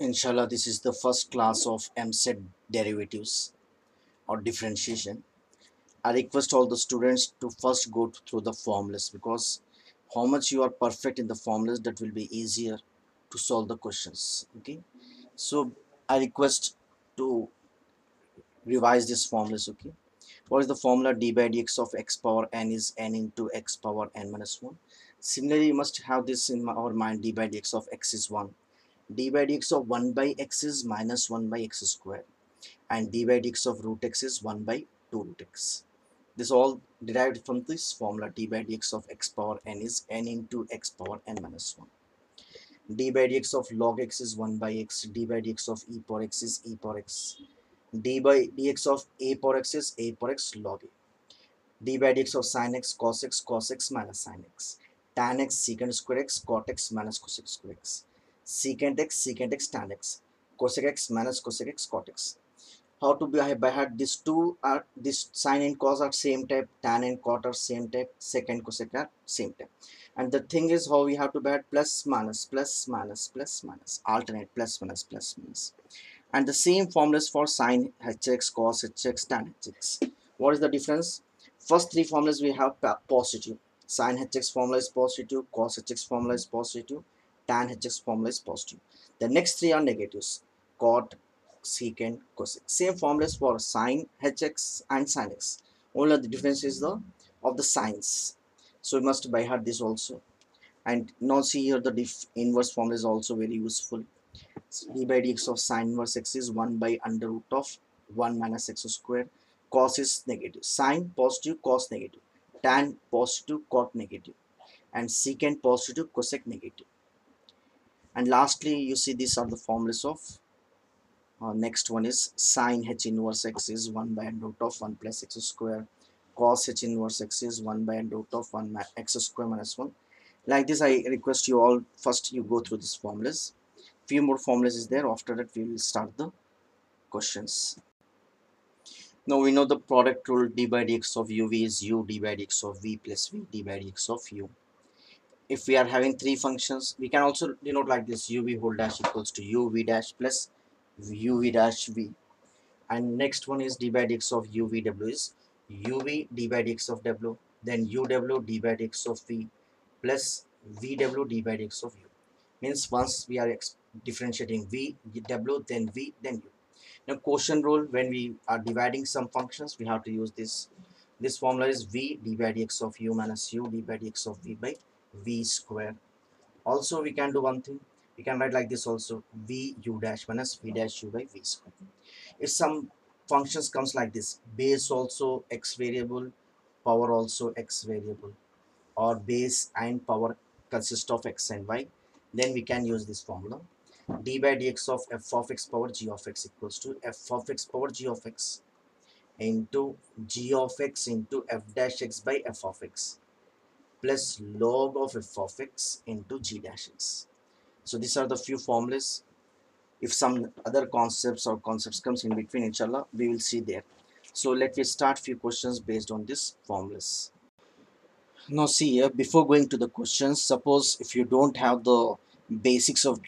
Inshallah, this is the first class of EAMCET derivatives or differentiation. I request all the students to first go through the formulas because how much you are perfect in the formulas that will be easier to solve the questions. Okay, so I request to revise these formulas. Okay, what is the formula d by dx of x power n is n into x power n minus 1. Similarly, you must have this in our mind d by dx of x is 1 d by dx of 1 by x is minus 1 by x square and d by dx of root x is 1 by 2 root x. This all derived from this formula d by dx of x power n is n into x power n minus 1. d by dx of log x is 1 by x, d by dx of e power x is e power x, d by dx of a power x is a power x log a, d by dx of sin x cos x cos x minus sin x, tan x secant square x cot x minus cosec square x secant x secant x tan x cosec x minus cosec x cot x. How to be by heart these two are this sine and cos are same type tan and cot are same type secant cosec are same type. And the thing is how we have to add plus minus plus minus plus minus alternate plus minus plus minus. And the same formulas for sine hx cos hx tan hx. What is the difference? First three formulas we have positive. Sine hx formula is positive cos hx formula is positive tan hx formula is positive. The next three are negatives. Cot, secant, cosec. Same formulas for sine hx and sin x. Only the difference is the of the signs. So we must by heart this also. And now see here the diff inverse formula is also very useful. d by dx of sine inverse x is 1 by under root of 1 minus x square. Cos is negative. Sine positive, cos negative. Tan positive, cot negative. And secant positive, cosec negative and lastly you see these are the formulas of uh, next one is sine h inverse x is 1 by root of 1 plus x square cos h inverse x is 1 by root of 1 x square minus 1 like this I request you all first you go through these formulas. Few more formulas is there. After that we will start the questions. Now we know the product rule d by dx of uv is u d by dx of v plus v d by dx of u if we are having three functions we can also denote like this uv whole dash equals to uv dash plus uv dash v. And next one is d by dx of uvw is uv d by dx of w then uw d by dx of v plus vw d by dx of u. Means once we are differentiating v w then v then u. Now quotient rule when we are dividing some functions we have to use this. This formula is v d by dx of u minus u d by dx of v by v square. Also we can do one thing. We can write like this also. V u dash minus v dash u by v square. If some functions comes like this base also x variable power also x variable or base and power consist of x and y then we can use this formula. D by dx of f of x power g of x equals to f of x power g of x into g of x into f dash x by f of x plus log of f of x into g dash x. So these are the few formulas. If some other concepts or concepts comes in between, inshallah, we will see there. So let me start few questions based on this formulas. Now see here, before going to the questions, suppose if you don't have the basics of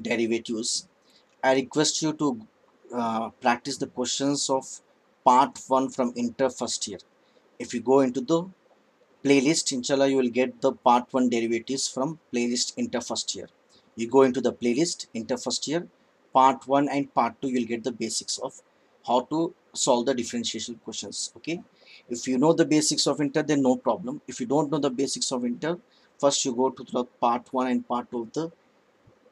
derivatives, I request you to uh, practice the questions of part 1 from inter first year. If you go into the playlist inshallah you will get the part 1 derivatives from playlist inter first year. You go into the playlist inter first year part 1 and part 2 you'll get the basics of how to solve the differentiation questions okay? If you know the basics of inter then no problem. If you don't know the basics of inter first you go to the part 1 and part 2 of the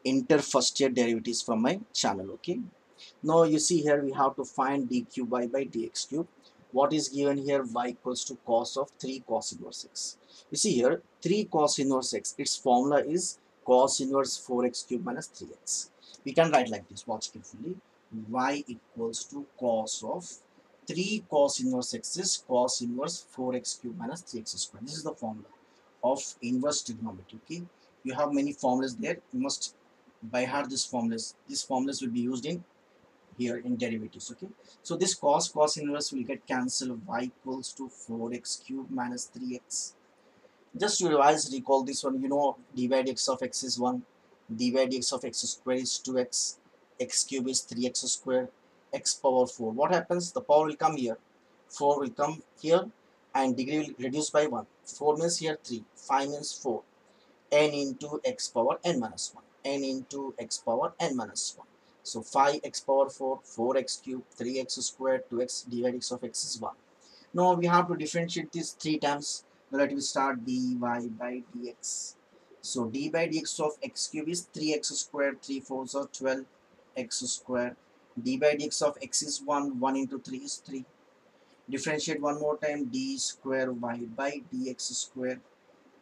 inter first year derivatives from my channel okay? Now you see here we have to find dq cube y by dx cube what is given here y equals to cos of 3 cos inverse x. You see here 3 cos inverse x its formula is cos inverse 4x cube minus 3x we can write like this watch carefully y equals to cos of 3 cos inverse x is cos inverse 4x cube minus 3x square this is the formula of inverse trigonometry okay? You have many formulas there. You must by heart these formulas these formulas will be used in here in derivatives okay? So this cos cos inverse will get cancelled y equals to 4x cube minus 3x just to revise recall this one you know d by dx of x is 1 d by dx of x square is 2x x cube is 3x square x power 4 what happens? The power will come here. 4 will come here and degree will reduce by 1 4 means here 3 5 means 4 n into x power n minus 1 n into x power n minus 1 so 5x power 4 4x cube 3x squared 2x divided x of x is 1 now we have to differentiate this three times. Now let me start dy by dx. So d by dx of x cube is 3x squared 3 4s are 12 x squared d by dx of x is 1 1 into 3 is 3 differentiate one more time d square y by dx square.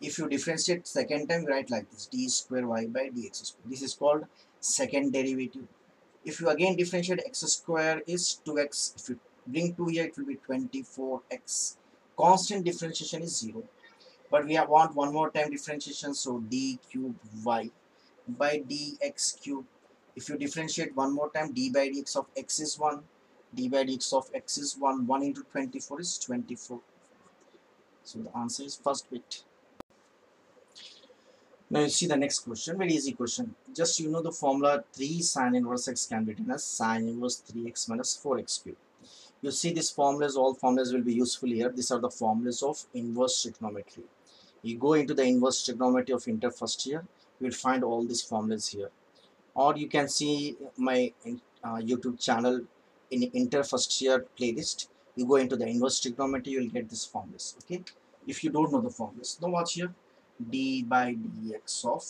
If you differentiate second time write like this d square y by dx square. This is called second derivative if you again differentiate x square is 2x if you bring 2 here it will be 24x constant differentiation is 0 but we have want one more time differentiation so d cube y by dx cube. If you differentiate one more time d by dx of x is 1 d by dx of x is 1 1 into 24 is 24 so the answer is first bit now you see the next question very easy question. Just you know the formula 3 sine inverse x can be written as sine inverse 3x minus 4x cube you see these formulas all formulas will be useful here. These are the formulas of inverse trigonometry. You go into the inverse trigonometry of inter first year you will find all these formulas here. Or you can see my uh, youtube channel in inter first year playlist. You go into the inverse trigonometry you will get these formulas okay? If you don't know the formulas now watch here d by dx of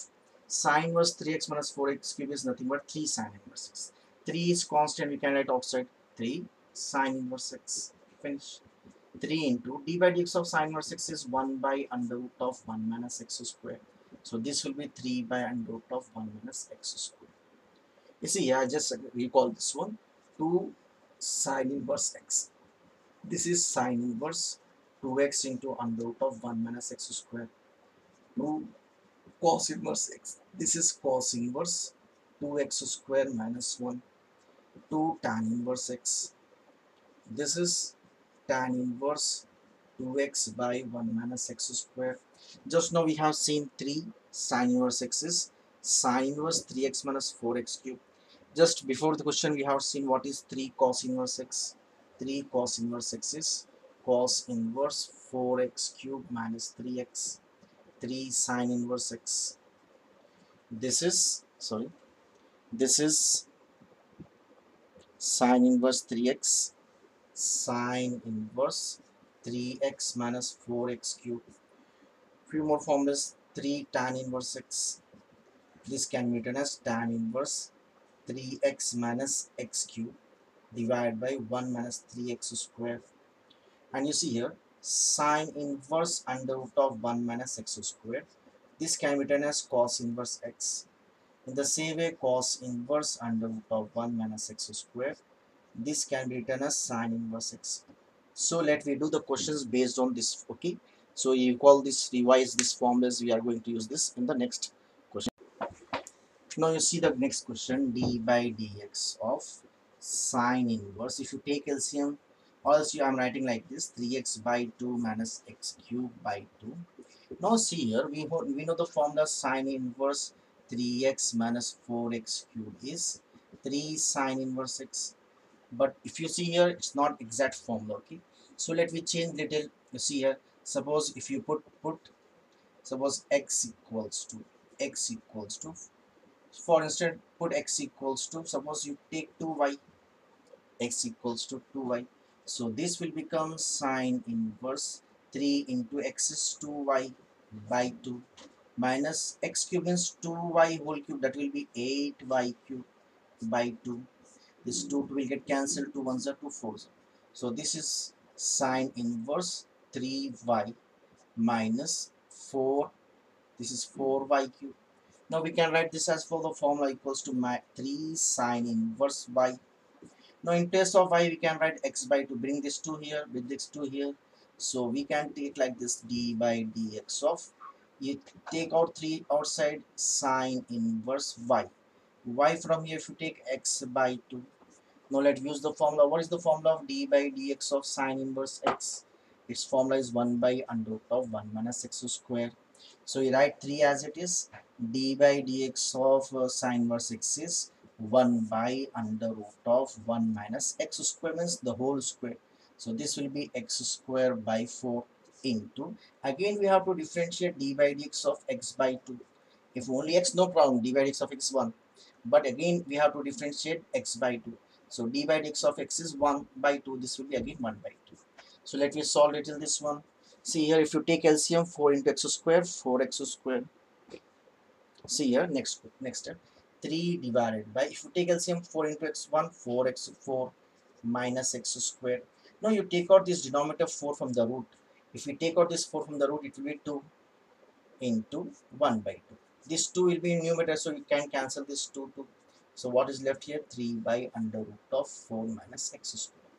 sine inverse 3x minus 4x cube is nothing but 3 sine inverse x 3 is constant we can write outside 3 sine inverse x finish. 3 into d by dx of sine inverse x is 1 by under root of 1 minus x square. So this will be 3 by under root of 1 minus x square. You see I just recall this one 2 sine inverse x. This is sine inverse 2x into under root of 1 minus x square 2 cos inverse x. This is cos inverse 2x square minus 1 2 tan inverse x. This is tan inverse 2x by 1 minus x square. Just now we have seen 3 sine inverse x is sine inverse 3x minus 4x cube just before the question we have seen what is 3 cos inverse x. 3 cos inverse x is cos inverse 4x cube minus 3x 3 sine inverse x. This is sorry this is sine inverse 3x sine inverse 3x minus 4x cube few more formulas 3 tan inverse x. This can be written as tan inverse 3x minus x cube divided by 1 minus 3x square. And you see here sine inverse under root of 1 minus x square this can be written as cos inverse x. In the same way cos inverse under root of 1 minus x square this can be written as sine inverse x. So let me do the questions based on this okay? So you call this revise this formulas. We are going to use this in the next question. Now you see the next question d by dx of sine inverse. If you take LCM also I'm writing like this 3x by 2 minus x cube by 2 now see here we, we know the formula sine inverse 3x minus 4x cube is 3 sine inverse x. But if you see here it's not exact formula okay? So let me change little you see here suppose if you put put suppose x equals to x equals to for instance put x equals to suppose you take 2y x equals to 2y so this will become sine inverse 3 into x is 2y by 2 minus x cube means 2y whole cube. That will be 8y cube by 2 this 2 will get cancelled 2 ones are 2 4s so this is sine inverse 3y minus 4 this is 4y cube. Now we can write this as for the formula equals to 3 sine inverse y now in place of y we can write x by 2 bring this 2 here with this 2 here so we can take like this d by dx of you take out 3 outside sine inverse y y from here if you take x by 2 now let's use the formula. What is the formula of d by dx of sine inverse x? Its formula is 1 by under root of 1 minus x square. So we write 3 as it is. d by dx of uh, sine inverse x is 1 by under root of 1 minus x square means the whole square. So this will be x square by 4 into again we have to differentiate d by dx of x by 2 if only x no problem d by dx of x 1 but again we have to differentiate x by 2 so d by dx of x is 1 by 2 this will be again 1 by 2 so let me solve it in this one. See here if you take LCM 4 into x square 4x square. See here next next step 3 divided by if you take LCM 4 into x1 4x4 minus x square. Now you take out this denominator 4 from the root. If we take out this 4 from the root it will be 2 into 1 by 2 this 2 will be in numerator so you can cancel this 2 2 so what is left here? 3 by under root of 4 minus x square.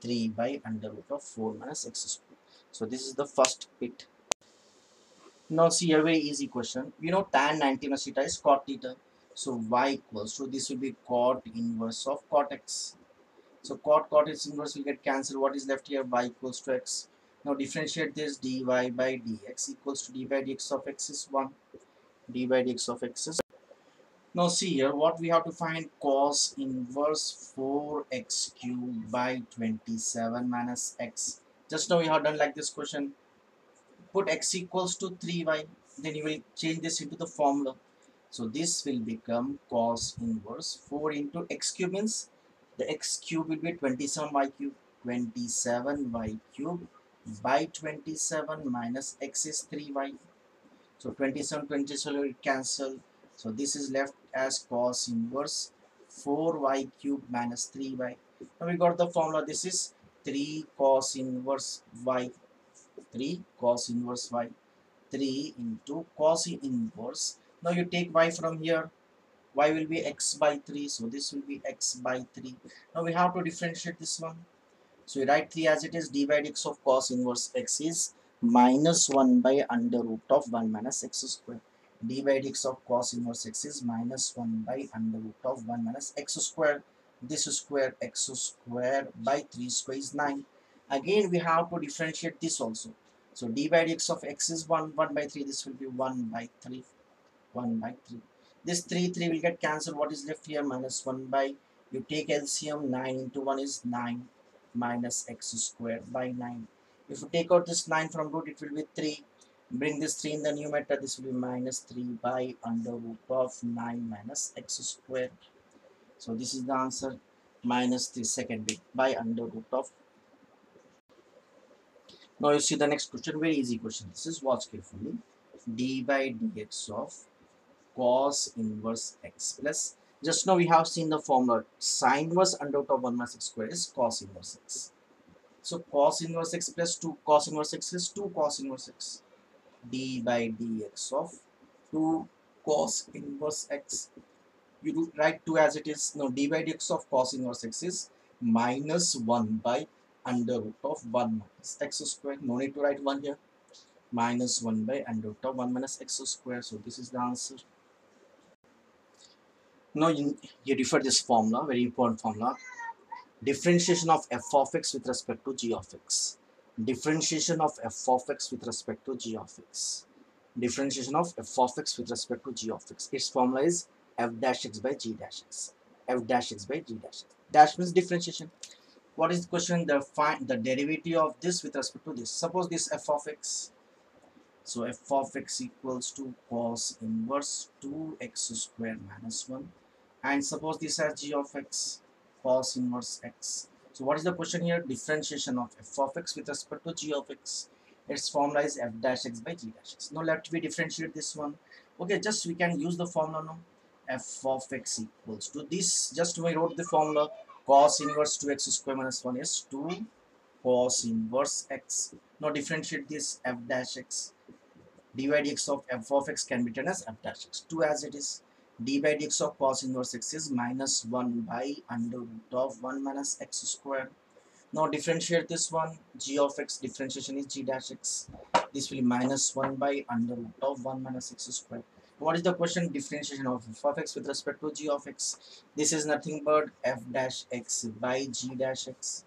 3 by under root of 4 minus x square. So this is the first bit. Now see a very easy question. You know tan 90 minus theta is cot theta so y equals to this will be cot inverse of cot x so cot cot inverse will get cancelled. What is left here? y equals to x. Now differentiate this dy by dx equals to d by dx of x is 1 d by dx of x is now see here what we have to find? cos inverse 4x cubed by 27 minus x. Just now we have done like this question. Put x equals to 3y then you will change this into the formula so this will become cos inverse 4 into x cube means the x cube will be 27y cube 27y cube by 27 minus x is 3y so 27 27 will cancel. So this is left as cos inverse 4y cube minus 3y now we got the formula. This is 3 cos inverse y 3 cos inverse y 3 into cos inverse now you take y from here. Y will be x by 3 so this will be x by 3 now we have to differentiate this one. So we write 3 as it is. D by dx of cos inverse x is minus 1 by under root of 1 minus x square. D by dx of cos inverse x is minus 1 by under root of 1 minus x square. This square x square by 3 square is 9 again we have to differentiate this also. So d by dx of x is 1 1 by 3 this will be 1 by 3 1 by 3 this 3 3 will get cancelled. What is left here minus 1 by you take LCM 9 into 1 is 9 minus x square by 9 if you take out this 9 from root it will be 3 bring this 3 in the numerator this will be minus 3 by under root of 9 minus x square so this is the answer. Minus the second bit by under root of. Now you see the next question. Very easy question. This is watch carefully d by dx of cos inverse x plus. Just now we have seen the formula. Sine inverse under root of 1 minus x square is cos inverse x. So cos inverse x plus 2 cos inverse x is 2 cos inverse x. D by dx of 2 cos inverse x. You do write 2 as it is. Now d by dx of cos inverse x is minus 1 by under root of 1 minus x square. No need to write 1 here. Minus 1 by under root of 1 minus x square. So this is the answer now you, you refer this formula very important formula. Differentiation of f of x with respect to g of x. Differentiation of f of x with respect to g of x. Differentiation of f of x with respect to g of x. Its formula is f dash x by g dash x. F dash x by g dash x. Dash means differentiation. What is the question? The find the derivative of this with respect to this. Suppose this f of x. So f of x equals to cos inverse 2x square minus 1 and suppose this as g of x cos inverse x. So what is the question here? Differentiation of f of x with respect to g of x. Its formula is f dash x by g dash x. Now let me differentiate this one. Okay just we can use the formula. Now f of x equals to this. Just we wrote the formula. Cos inverse 2x square minus 1 is 2 cos inverse x. Now differentiate this f dash x. Dy dx of f of x can be written as f dash x. 2 as it is d by dx of cos inverse x is minus 1 by under root of 1 minus x square. Now differentiate this one, g of x differentiation is g dash x. This will be minus 1 by under root of 1 minus x square. What is the question differentiation of f of x with respect to g of x? This is nothing but f dash x by g dash x.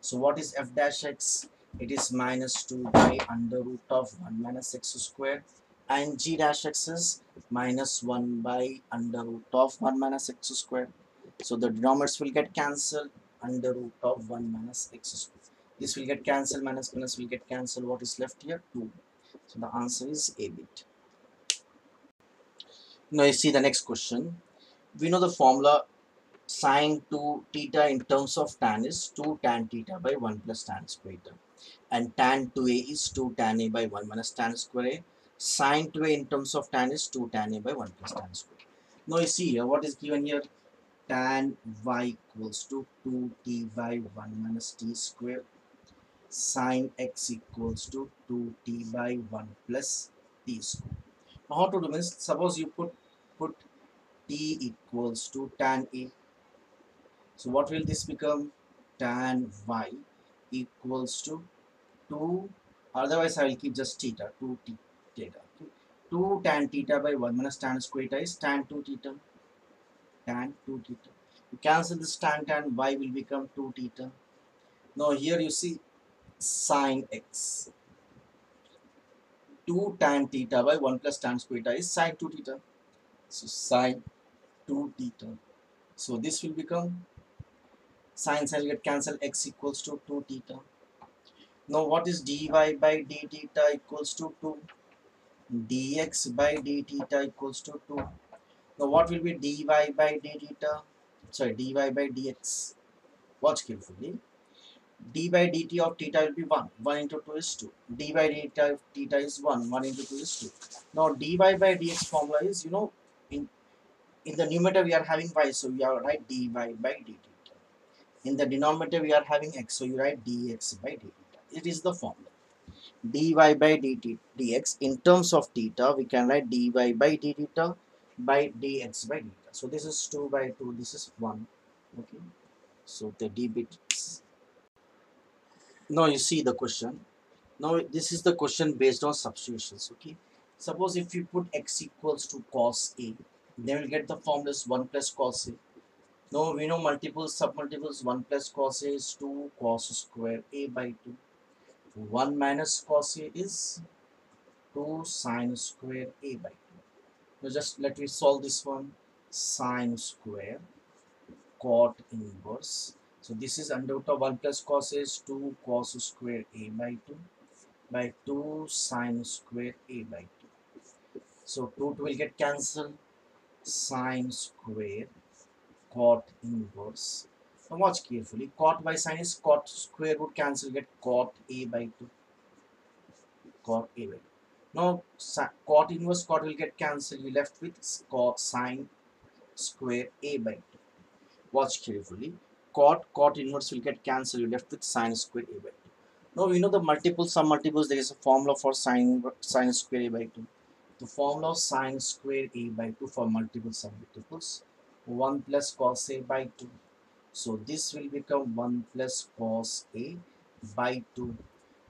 So what is f dash x? It is minus 2 by under root of 1 minus x square and g dash x is minus 1 by under root of 1 minus x squared. So the denominators will get cancelled under root of 1 minus x squared. This will get cancelled, minus minus will get cancelled. What is left here? 2. So the answer is A bit. Now you see the next question. We know the formula sine 2 theta in terms of tan is 2 tan theta by 1 plus tan square theta. And tan 2a is 2 tan a by 1 minus tan square a. Sine 2a in terms of tan is 2 tan a by 1 plus tan square. Now you see here what is given here tan y equals to 2t by 1 minus t square sine x equals to 2t by 1 plus t square. Now how to do this? Suppose you put put t equals to tan a. So what will this become? Tan y equals to 2 otherwise I will keep just theta 2 t theta. 2 tan theta by 1 minus tan square theta is tan 2 theta. Tan 2 theta. You cancel this tan tan y will become 2 theta. Now here you see sine x. 2 tan theta by 1 plus tan square theta is sine 2 theta. So sine 2 theta. So this will become sine will get cancelled x equals to 2 theta. Now what is dy by d theta equals to 2 dx by d theta equals to 2 now what will be dy by d theta? Sorry dy by dx. Watch carefully. D by dt of theta will be 1 1 into 2 is 2 d by theta of theta is 1 1 into 2 is 2 now dy by dx formula is you know in in the numerator we are having y so we are write dy by dt in the denominator we are having x so you write dx by dt it is the formula dy by dt dx. In terms of theta we can write dy by d theta by dx by theta. So this is 2 by 2 this is 1 okay. So the d bit now you see the question. Now this is the question based on substitutions. Okay. Suppose if you put x equals to cos a then we'll get the formula is 1 plus cos a. Now we know multiples submultiples 1 plus cos a is 2 cos square a by 2 1 minus cos a is 2 sine square a by 2 now just let me solve this one sine square cot inverse so this is under root of 1 plus cos is 2 cos square a by 2 by 2 sine square a by 2. So 2, 2 will get cancelled. Sine square cot inverse. Now watch carefully. Cot by sine is cot square root cancel get cot a by 2. Cot a by 2. Now cot inverse cot will get cancelled. You left with cot sine square a by 2. Watch carefully cot cot inverse will get cancelled you left with sine square a by 2 now we know the multiple sum multiples there is a formula for sine sine square a by 2 the formula of sine square a by 2 for multiple sum multiples 1 plus cos a by 2 so this will become 1 plus cos a by 2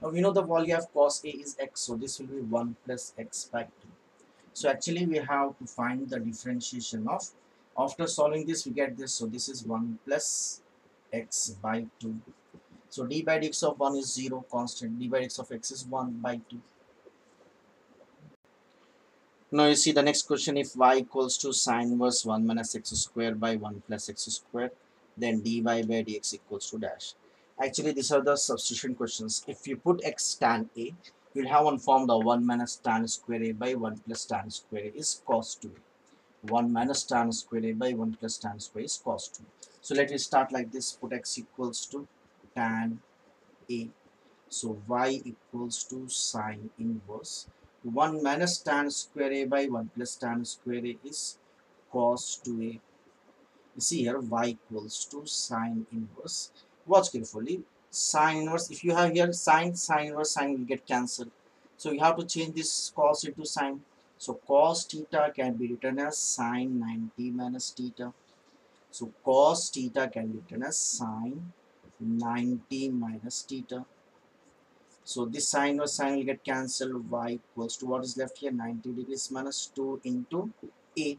now we know the value of cos a is x so this will be 1 plus x by 2 so actually we have to find the differentiation of after solving this we get this. So this is 1 plus x by 2 so d by dx of 1 is 0 constant d by dx of x is 1 by 2 now you see the next question if y equals to sine inverse 1 minus x square by 1 plus x square then dy by dx equals to dash. Actually these are the substitution questions. If you put x tan a you'll have one form the 1 minus tan square a by 1 plus tan square a is cos 2 1 minus tan square a by 1 plus tan square is cos 2 so let me start like this. Put x equals to tan a. So y equals to sine inverse. 1 minus tan square a by 1 plus tan square a is cos 2a you see here y equals to sine inverse watch carefully sine inverse if you have here sine sine inverse sine will get cancelled so you have to change this cos into sine so cos theta can be written as sine 90 minus theta so cos theta can be written as sine 90 minus theta. So this sine or sine will get cancelled. Y equals to what is left here 90 degrees minus 2 into A.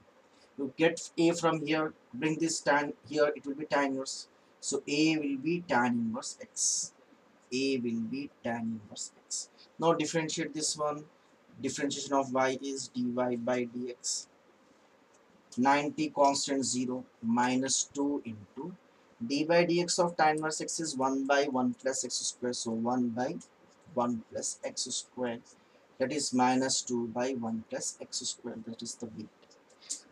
You get A from here, bring this tan here, it will be tan inverse. So A will be tan inverse X. A will be tan inverse X. Now differentiate this one. differentiation of y is dy by dx 90 constant 0 minus 2 into d by dx of tan inverse x is 1 by 1 plus x square so 1 by 1 plus x square that is minus 2 by 1 plus x square that is the b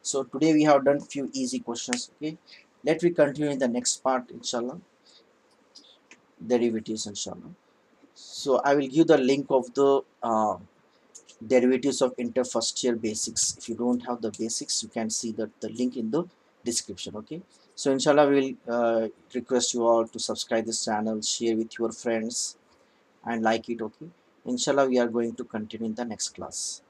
so today we have done few easy questions okay? Let me continue in the next part inshallah. Derivatives inshallah. So i will give the link of the uh, derivatives of inter first year basics. If you don't have the basics you can see that the link in the description okay? So inshallah we will uh, request you all to subscribe this channel share with your friends and like it okay? Inshallah we are going to continue in the next class